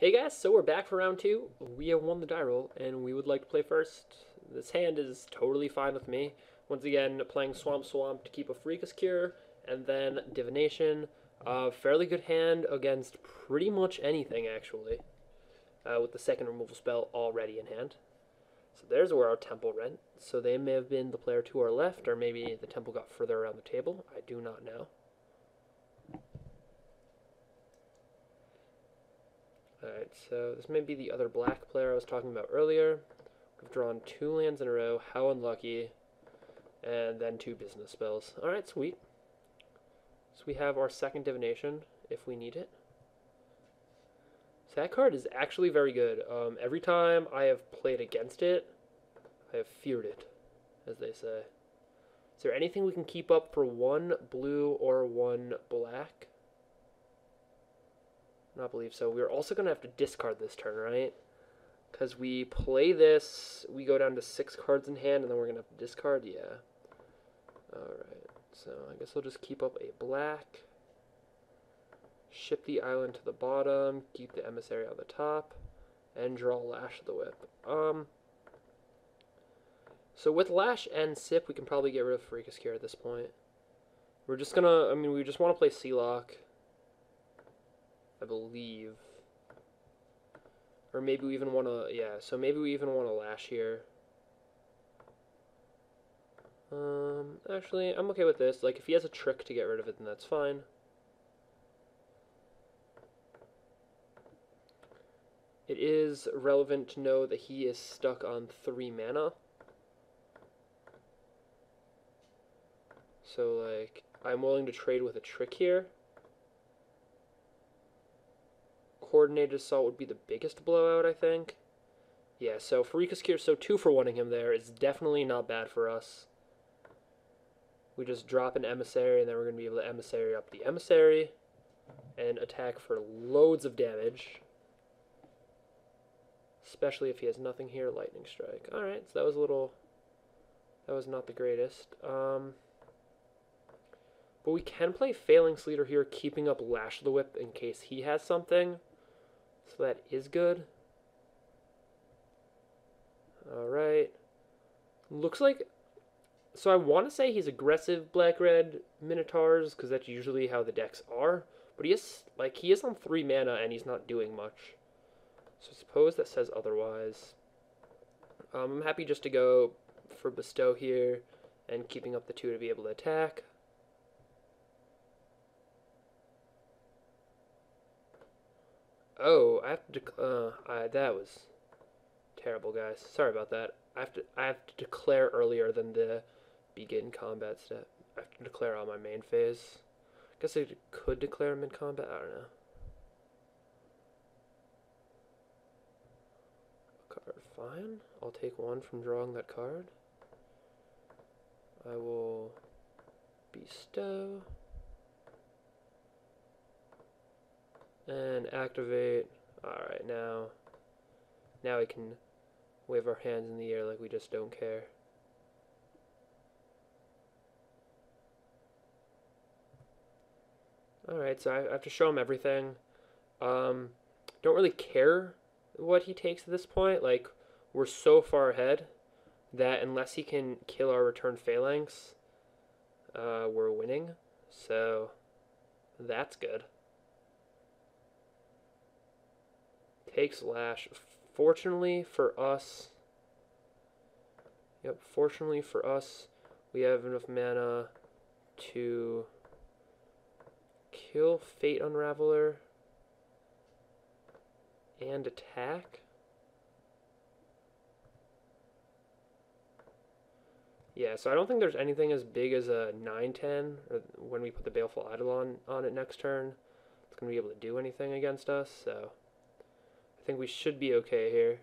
Hey guys, so we're back for round two. We have won the die roll, and we would like to play first. This hand is totally fine with me. Once again, playing Swamp Swamp to keep a Pharika's Cure, and then Divination. Uh, fairly good hand against pretty much anything, actually, uh, with the second removal spell already in hand. So there's where our temple went. So they may have been the player to our left, or maybe the temple got further around the table. I do not know. Alright, so this may be the other black player I was talking about earlier. We've drawn two lands in a row. How unlucky. And then two business spells. Alright, sweet. So we have our second divination, if we need it. So that card is actually very good. Um, every time I have played against it, I have feared it, as they say. Is there anything we can keep up for one blue or one black? Not believe so. We're also going to have to discard this turn, right? Because we play this, we go down to six cards in hand, and then we're going to have to discard? Yeah. Alright, so I guess I'll just keep up a black. Ship the island to the bottom, keep the emissary on the top, and draw Lash of the Whip. Um, so with Lash and Sip, we can probably get rid of Pharika's Cure at this point. We're just gonna, I mean, we just want to play Sealock. I believe. Or maybe we even want to, yeah, so maybe we even want to Lash here. Um, actually, I'm okay with this. Like, if he has a trick to get rid of it, then that's fine. It is relevant to know that he is stuck on 3 mana. So, like, I'm willing to trade with a trick here. Coordinated Assault would be the biggest blowout, I think. Yeah, so Pharika's Cure, so 2 for wanting him there is definitely not bad for us. We just drop an Emissary, and then we're going to be able to Emissary up the Emissary and attack for loads of damage. Especially if he has nothing here, Lightning Strike. Alright, so that was a little... That was not the greatest. Um, but we can play Phalanx Leader here, keeping up Lash of the Whip in case he has something. So that is good. Alright. Looks like... So I want to say he's aggressive black-red Minotaurs, because that's usually how the decks are. But he is, like, he is on 3 mana, and he's not doing much. So suppose that says otherwise. Um, I'm happy just to go for Bestow here and keeping up the two to be able to attack. Oh, I have to. Uh, I, that was terrible, guys. Sorry about that. I have to. I have to declare earlier than the begin combat step. I have to declare on my main phase. I guess I could declare mid combat. I don't know. Card fine. I'll take one from drawing that card. I will bestow and activate. Alright, now now we can wave our hands in the air like we just don't care. Alright, so I have to show him everything. Um, don't really care what he takes at this point. Like, we're so far ahead that unless he can kill our return phalanx, uh, we're winning. So that's good. Takes lash. Fortunately for us, yep, fortunately for us, we have enough mana to kill Fate Unraveler and attack. Yeah, so I don't think there's anything as big as a 9-10 when we put the Baleful Eidolon on it next turn. It's going to be able to do anything against us, so think we should be okay here.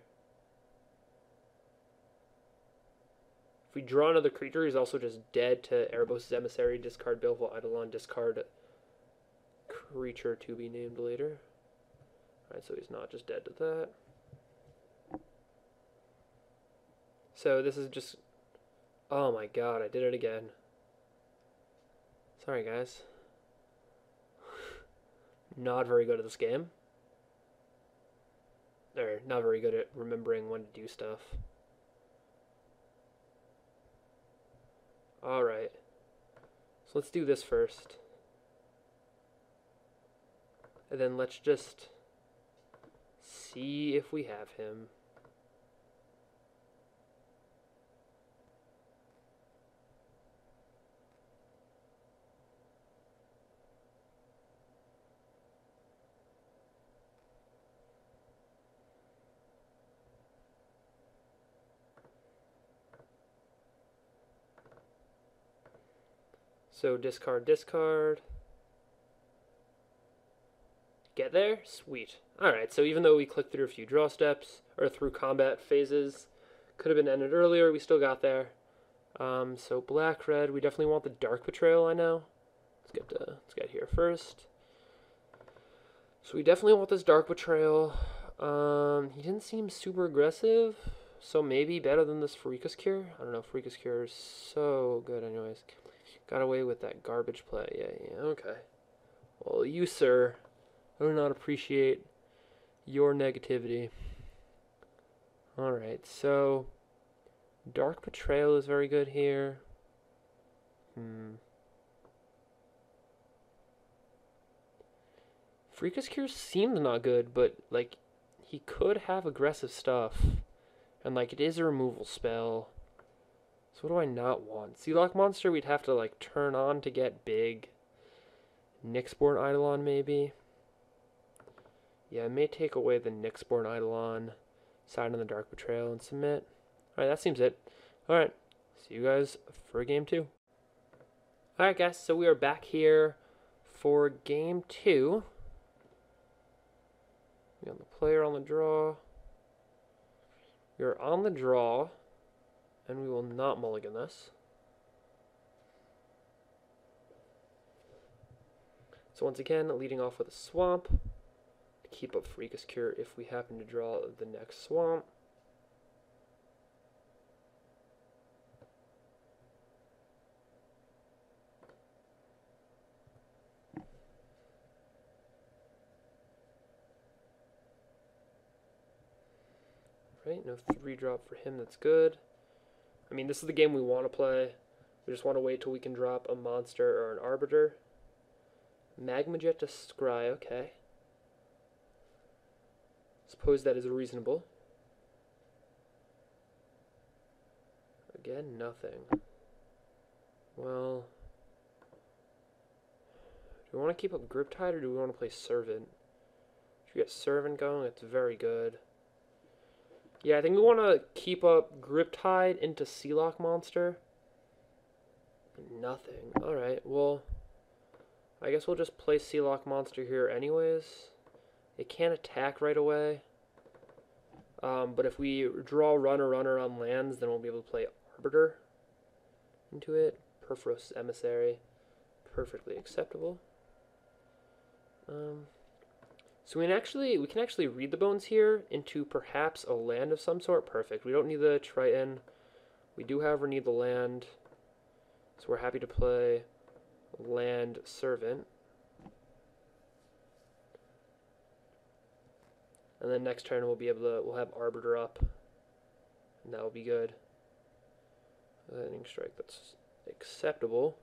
If we draw another creature, he's also just dead to Erebos' Emissary, discard Baleful Eidolon, discard creature to be named later. Alright, so he's not just dead to that. So this is just Oh my god, I did it again. Sorry, guys. Not very good at this game. Or not very good at remembering when to do stuff. Alright. So let's do this first. And then let's just see if we have him. So discard, discard. Get there? Sweet. Alright, so even though we clicked through a few draw steps, or through combat phases, could have been ended earlier, we still got there. Um, so black, red, we definitely want the dark betrayal, I know. Let's get to, let's get here first. So we definitely want this dark betrayal. Um, he didn't seem super aggressive, so maybe better than this Pharika's Cure. I don't know, Pharika's Cure is so good anyways. Got away with that garbage play. Yeah, yeah, okay. Well, you, sir, I do not appreciate your negativity. Alright, so Dark Betrayal is very good here. Hmm. Pharika's Cure seemed not good, but, like, he could have aggressive stuff. And, like, it is a removal spell. So what do I not want? Sealock Monster we'd have to like turn on to get big. Nyxborn Eidolon maybe. Yeah, I may take away the Nyxborn Eidolon, Sign on the Dark Betrayal, and submit. Alright, that seems it. Alright, see you guys for game two. Alright guys, so we are back here for game two. We got the player on the draw. Are on the draw. And we will not mulligan this. So once again, leading off with a swamp keep up Pharika's Cure if we happen to draw the next swamp. Right, no 3 drop for him, that's good. I mean, this is the game we want to play. We just want to wait till we can drop a monster or an arbiter. Magmajet to scry, okay. Suppose that is reasonable. Again, nothing. Well, do we want to keep up Griptide or do we want to play Servant? If you get Servant going, it's very good. Yeah, I think we want to keep up Griptide into Sealock Monster. Nothing. Alright, well, I guess we'll just play Sealock Monster here anyways. It can't attack right away. Um, but if we draw Runner Runner on lands, then we'll be able to play Arbiter into it. Purphoros Emissary. Perfectly acceptable. Um, so we can actually we can actually read the bones here into perhaps a land of some sort. Perfect. We don't need the Triton. We do, however, need the land. So we're happy to play land servant. And then next turn we'll be able to we'll have arbiter up. And that will be good. Lightning strike, that's acceptable.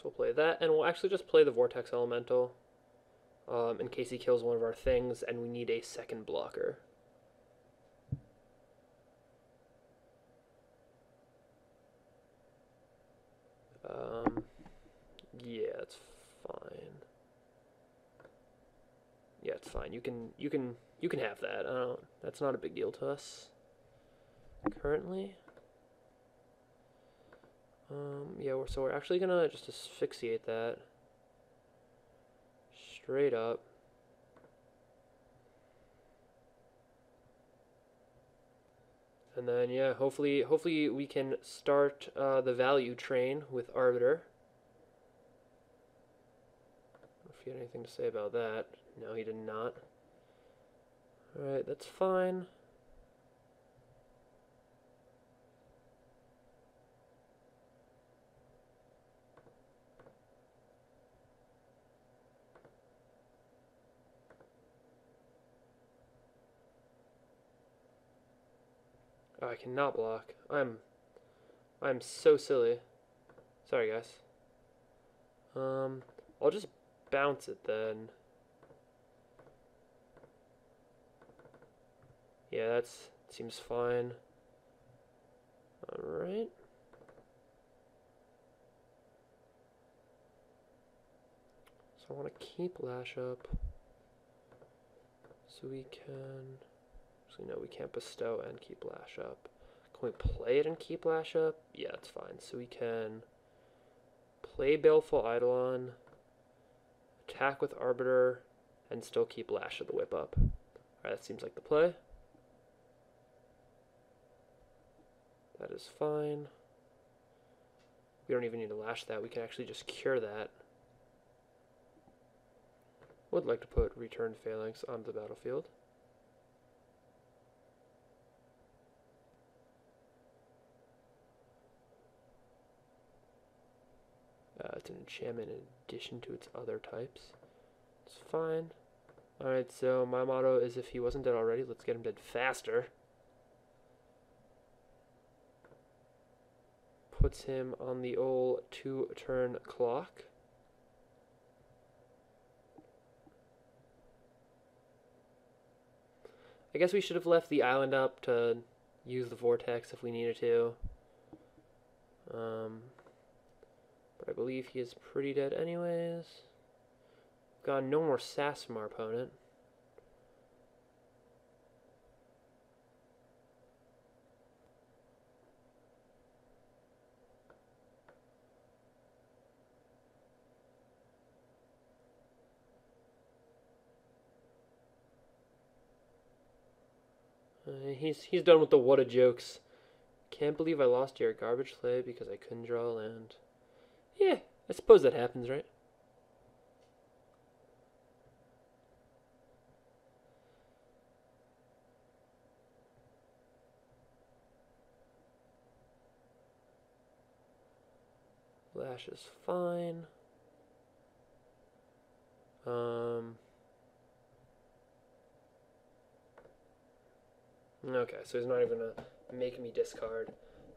So we'll play that, and we'll actually just play the Vortex Elemental um, in case he kills one of our things, and we need a second blocker. Um, yeah, it's fine. Yeah, it's fine. You can, you can, you can have that. That's not a big deal to us. Currently. Um, yeah, we're, so we're actually gonna just asphyxiate that. Straight up. And then, yeah, hopefully, hopefully we can start uh, the value train with Arbiter. If you had anything to say about that. No, he did not. Alright, that's fine. Oh, I cannot block. I'm I'm so silly. Sorry guys. Um I'll just bounce it then. Yeah, that's seems fine. Alright. So I want to keep lash up so we can so know we can't bestow and keep lash up. Can we play it and keep lash up? Yeah, it's fine. So we can play Baleful Eidolon, attack with Arbiter, and still keep Lash of the Whip up. Alright, that seems like the play. That is fine. We don't even need to lash that. We can actually just cure that. Would like to put Return Phalanx onto the battlefield. Uh, it's an enchantment in addition to its other types. It's fine. Alright, so my motto is if he wasn't dead already, let's get him dead faster. Puts him on the old two turn clock. I guess we should have left the island up to use the vortex if we needed to. Um, I believe he is pretty dead anyways. Got no more sass from our opponent. Uh, he's he's done with the what a jokes. Can't believe I lost your garbage play because I couldn't draw land. Yeah, I suppose that happens, right? Lash is fine. Um. Okay, so he's not even gonna make me discard.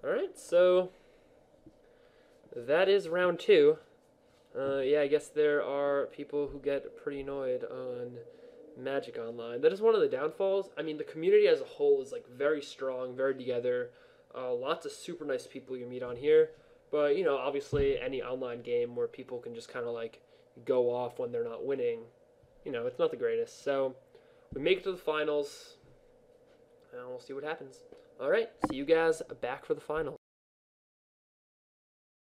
Alright, so that is round two. Uh, yeah, I guess there are people who get pretty annoyed on Magic Online. That is one of the downfalls. I mean, the community as a whole is like very strong, very together. Uh, lots of super nice people you meet on here. But, you know, obviously, any online game where people can just kind of like go off when they're not winning, you know, it's not the greatest. So, we make it to the finals, and we'll see what happens. All right, see you guys back for the finals.